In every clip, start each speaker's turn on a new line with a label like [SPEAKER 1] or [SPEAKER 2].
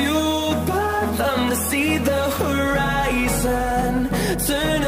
[SPEAKER 1] fueled by them to see the horizon. Turn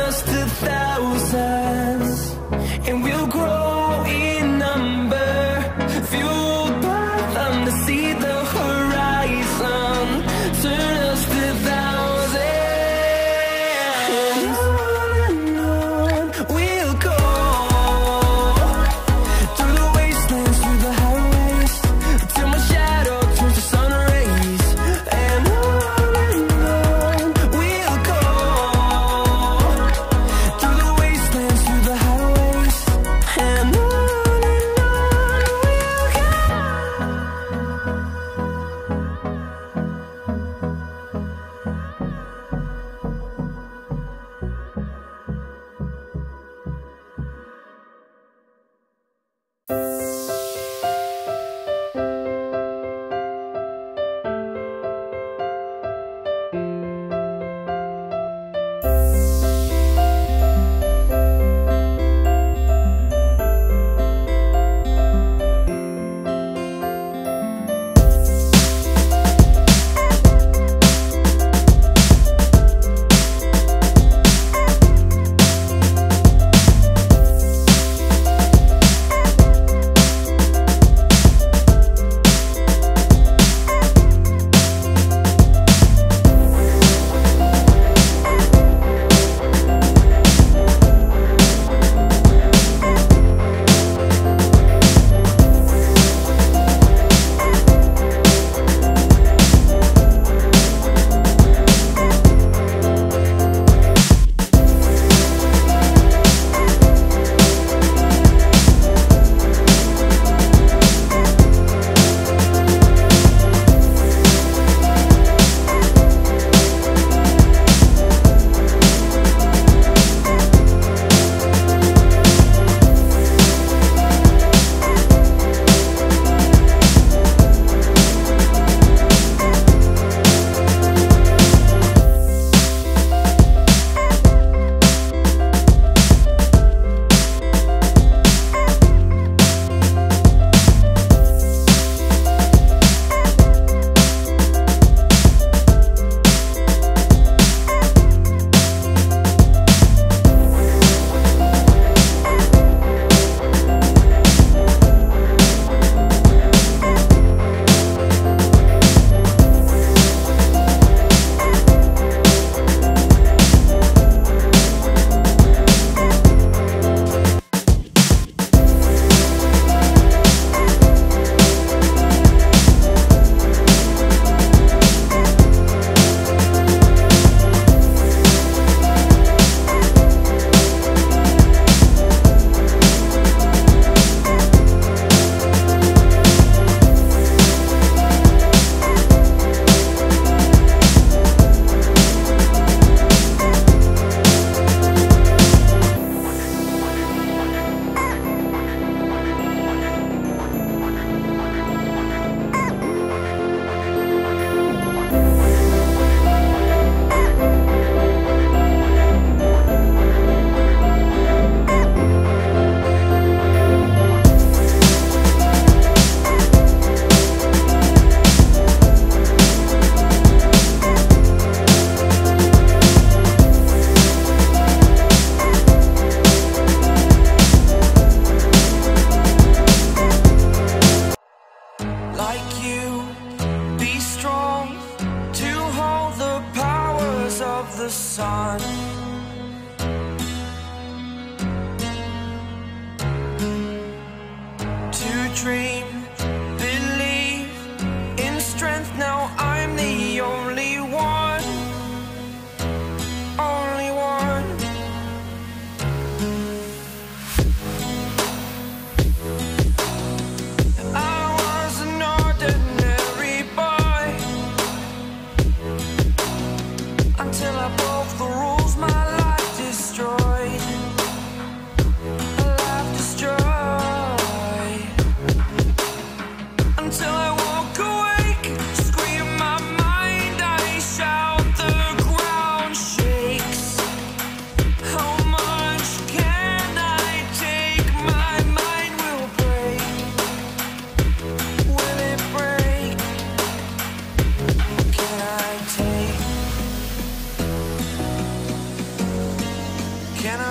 [SPEAKER 1] sun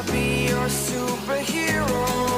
[SPEAKER 1] be your superhero.